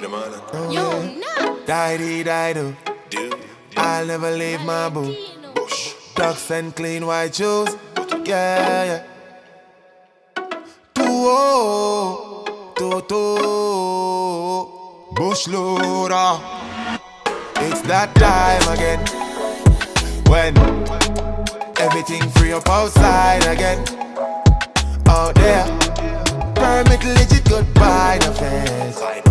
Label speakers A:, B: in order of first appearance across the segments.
A: Rhythm Island.
B: Oh, Yo, nah.
C: Die, die, do.
A: Do.
C: I'll never leave my boo.
A: Bush.
C: Ducks and clean white shoes. Yeah, yeah. Two, oh, two, two. Bush loader. It's that time again. When everything free up outside again. Out there. Permit legit goodbye, no fence.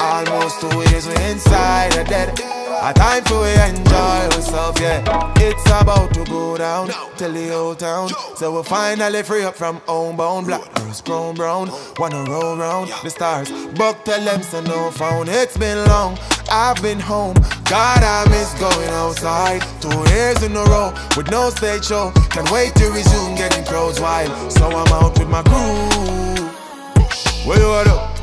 C: Almost two years we inside a dead. A time for we enjoy ourselves, yeah. It's about to go down, tell the old town. So we finally free up from homebound. Black girls grown brown, wanna roll round the stars. Buck tell them so no found. It's been long, I've been home. God, I miss going outside. Two years in a row with no stage show. Can't wait to resume getting crowds wild. So I'm out with my crew. Where you at? up?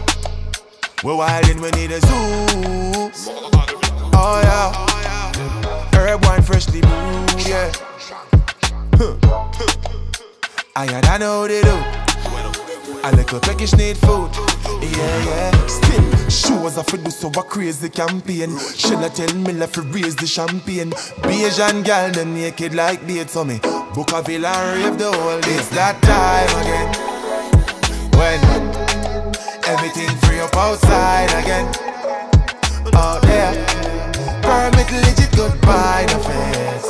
C: We're wildin', we need a zoo. Oh yeah, herb wine freshly brewed, yeah. I had I know they do. A little peckish need food. Yeah, yeah. Still, shows off for do so a crazy campaign. Sheila tell me left to raise the champagne. Asian gal, them naked like dates on me. Book a villa and rave the whole day. It's that time again. When everything free up outside again. Oh, Out there. Permit legit goodbye, no fence.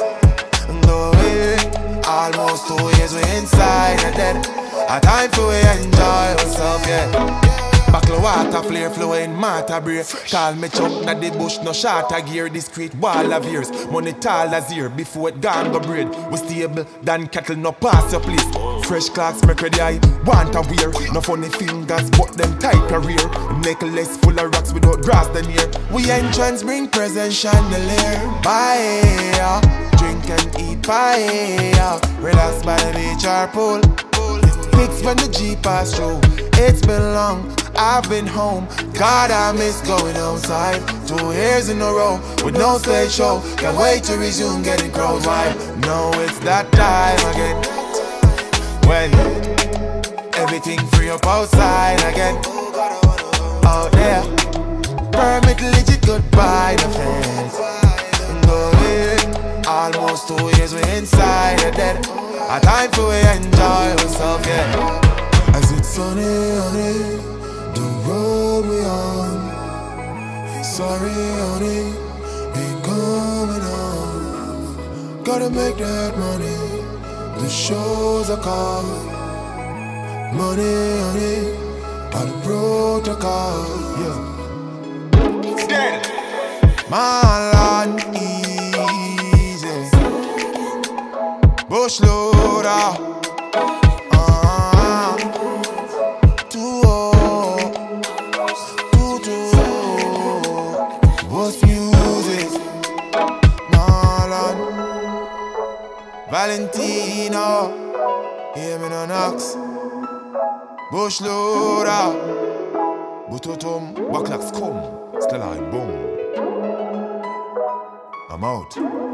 C: No way. Almost two years we inside a dead. A time for we enjoy ourselves, yeah. Buckle water, flare flowing, matter break. Call me chunk na the bush, no shorter gear. Discreet wall of years, money tall as here. Before it gone go bread, we stable than cattle, no pass your place. Fresh clocks, make ready eye, want a wear. No funny fingers, but them tight career. Necklace full of rocks without grass the here We entrance bring present chandelier. Bye, drink and eat pie. Relax by the beach or pool. Pics when the Jeep pass through. It's been long, I've been home. God, I miss going outside. Two years in a row with no stage show. Can't wait to resume getting crowd wide. No, it's that time again. When everything free up outside again. Oh, Out there, permit legit goodbye the fence. Go almost two years we inside a dead. A time for we enjoy ourselves, yeah. As it's sunny, honey, the road we on. Sorry, honey, ain't coming on. Gotta make that money. The shows are called. Money, honey, all the protocol, yeah.
A: Still.
C: My land easy. Bush. Uh, Valenteno. Hear me no knocks. Bush loader. Butotum, backlax come. Still I boom. I'm out.